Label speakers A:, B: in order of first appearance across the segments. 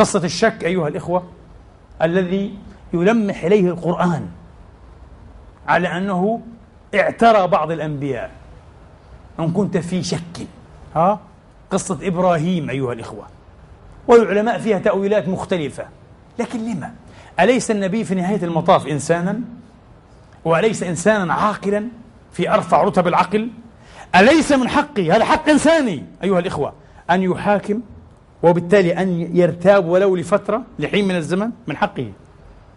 A: قصة الشك أيها الإخوة الذي يلمح إليه القرآن على أنه اعترى بعض الأنبياء أن كنت في شك ها قصة إبراهيم أيها الإخوة والعلماء فيها تأويلات مختلفة لكن لما؟ أليس النبي في نهاية المطاف إنسانا؟ وأليس إنسانا عاقلا في أرفع رتب العقل؟ أليس من حقي هذا حق إنساني أيها الإخوة أن يحاكم وبالتالي أن يرتاب ولو لفترة لحين من الزمن من حقه.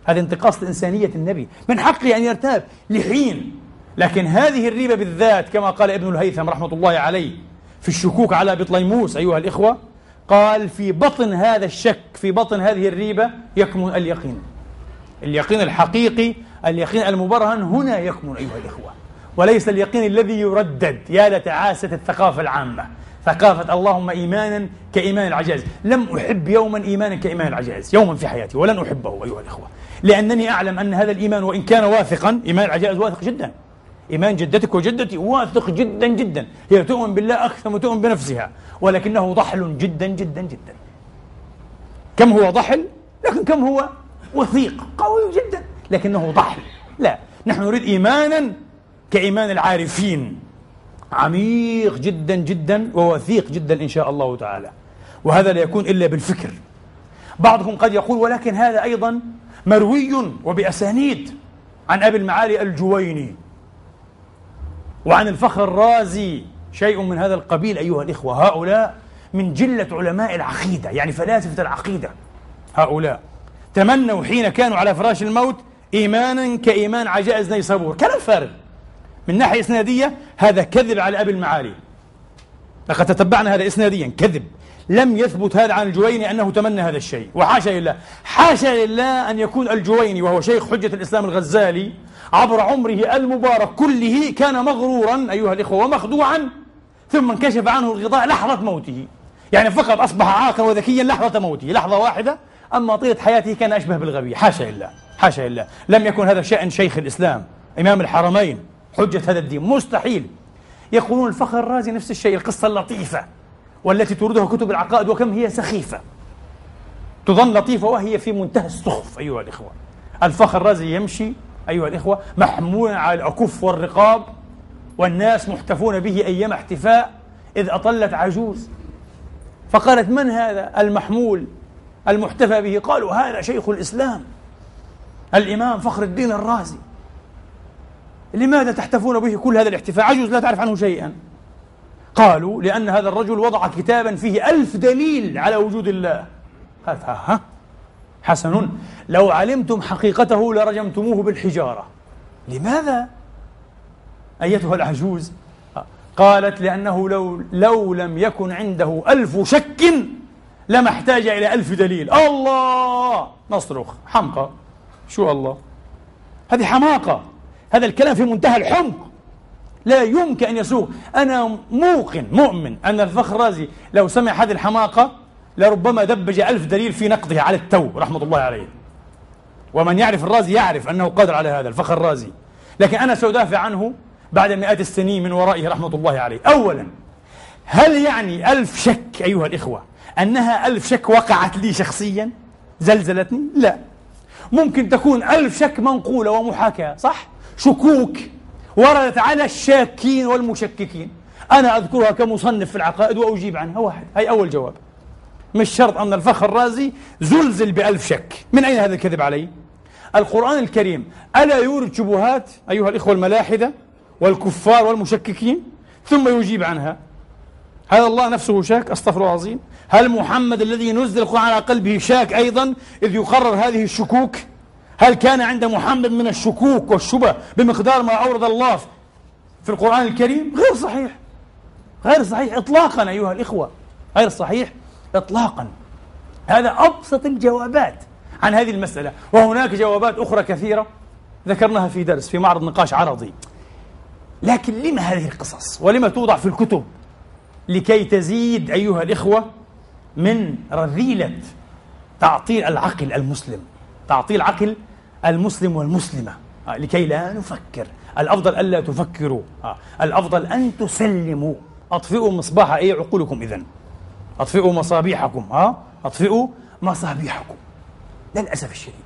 A: هذا انتقاص لإنسانية النبي. من حقه أن يرتاب لحين. لكن هذه الريبة بالذات كما قال ابن الهيثم رحمة الله عليه في الشكوك على بطليموس أيها الإخوة قال في بطن هذا الشك في بطن هذه الريبة يكمن اليقين. اليقين الحقيقي اليقين المبرهن هنا يكمن أيها الإخوة. وليس اليقين الذي يردد. يا لتعاسة الثقافة العامة. ثقافة اللهم إيمانا كإيمان العجائز. لم أحب يوما إيمانا كإيمان العجائز يوما في حياتي ولن أحبه أيها الإخوة. لأنني أعلم أن هذا الإيمان وإن كان واثقا إيمان العجائز واثق جدا. إيمان جدتك وجدتي واثق جدا جدا. هي تؤمن بالله أكثر ما تؤمن بنفسها ولكنه ضحل جدا جدا جدا. كم هو ضحل؟ لكن كم هو وثيق؟ قوي جدا لكنه ضحل. لا نحن نريد إيمانا كإيمان العارفين. عميق جدا جدا ووثيق جدا إن شاء الله تعالى. وهذا لا يكون إلا بالفكر. بعضهم قد يقول ولكن هذا أيضا مروي وبأسانيد عن أبي المعالي الجويني. وعن الفخر الرازي شيء من هذا القبيل أيها الإخوة هؤلاء من جلة علماء العقيدة يعني فلاسفة العقيدة هؤلاء. تمنوا حين كانوا على فراش الموت إيمانا كإيمان عجائز نيسابور. كلام فارغ. من ناحية إسنادية هذا كذب على أبي المعالي. لقد تتبعنا هذا إسناديا كذب. لم يثبت هذا عن الجويني أنه تمنى هذا الشيء. وحاشا لله حاشا لله أن يكون الجويني وهو شيخ حجة الإسلام الغزالي عبر عمره المبارك كله كان مغرورا أيها الإخوة ومخدوعا ثم انكشف عنه الغطاء لحظة موته. يعني فقط أصبح عاقلا وذكيا لحظة موته. لحظة واحدة أما طيلة حياته كان أشبه بالغبي. حاشا لله حاشا لله. لم يكن هذا شأن شيخ الإسلام إمام الحرمين. حجة هذا الدين. مستحيل. يقولون الفخر الرازي نفس الشيء القصة اللطيفة والتي توردها كتب العقائد وكم هي سخيفة. تظن لطيفة وهي في منتهى السخف أيها الإخوة. الفخر الرازي يمشي أيها الإخوة محمولا على الأكف والرقاب والناس محتفون به أيام احتفاء إذ أطلت عجوز. فقالت من هذا المحمول المحتفى به؟ قالوا هذا شيخ الإسلام الإمام فخر الدين الرازي. لماذا تحتفون به كل هذا الاحتفاء؟ عجوز لا تعرف عنه شيئا. قالوا لأن هذا الرجل وضع كتابا فيه ألف دليل على وجود الله. قالت ها حسن لو علمتم حقيقته لرجمتموه بالحجارة. لماذا؟ أيتها العجوز. قالت لأنه لو, لو لم يكن عنده ألف شك لما احتاج إلى ألف دليل. الله! نصرخ. حمقى. شو الله؟ هذه حماقة. هذا الكلام في منتهى الحمق. لا يمكن أن يسوق. أنا موقن مؤمن أن الفخر الرازي لو سمع هذه الحماقة لربما دبج ألف دليل في نقضه على التو رحمة الله عليه. ومن يعرف الرازي يعرف أنه قادر على هذا الفخر الرازي لكن أنا سأدافع عنه بعد مئات السنين من ورائه رحمة الله عليه. أولا هل يعني ألف شك أيها الإخوة أنها ألف شك وقعت لي شخصيا؟ زلزلتني؟ لا. ممكن تكون ألف شك منقولة ومحاكاة صح؟ شكوك وردت على الشاكين والمشككين. أنا أذكرها كمصنف في العقائد وأجيب عنها. واحد. هي أول جواب. مش شرط أن الفخر الرازي زلزل بألف شك. من أين هذا الكذب علي؟ القرآن الكريم. ألا يورد شبهات أيها الإخوة الملاحدة والكفار والمشككين؟ ثم يجيب عنها. هل الله نفسه شاك. أستغفر الله العظيم. هل محمد الذي نزل القرآن على قلبه شاك أيضا إذ يقرر هذه الشكوك؟ هل كان عند محمد من الشكوك والشبه بمقدار ما أورد الله في القرآن الكريم؟ غير صحيح. غير صحيح إطلاقا أيها الإخوة. غير صحيح إطلاقا. هذا أبسط الجوابات عن هذه المسألة. وهناك جوابات أخرى كثيرة ذكرناها في درس في معرض نقاش عرضي. لكن لما هذه القصص؟ ولما توضع في الكتب؟ لكي تزيد أيها الإخوة من رذيلة تعطيل العقل المسلم. تعطيل عقل المسلم والمسلمة. آه، لكي لا نفكر. الأفضل ألا تفكروا. آه، الأفضل أن تسلموا. أطفئوا مصباح أي عقولكم إذن؟ أطفئوا مصابيحكم. ها أطفئوا مصابيحكم. للأسف الشديد.